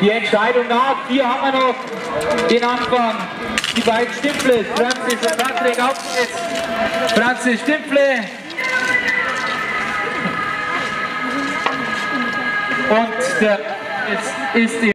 die Entscheidung nach. Hier haben wir noch den Anfang. Die beiden Stimple, Franzis und Patrick aufgesetzt. Franzis Stimple. Und der ist, ist die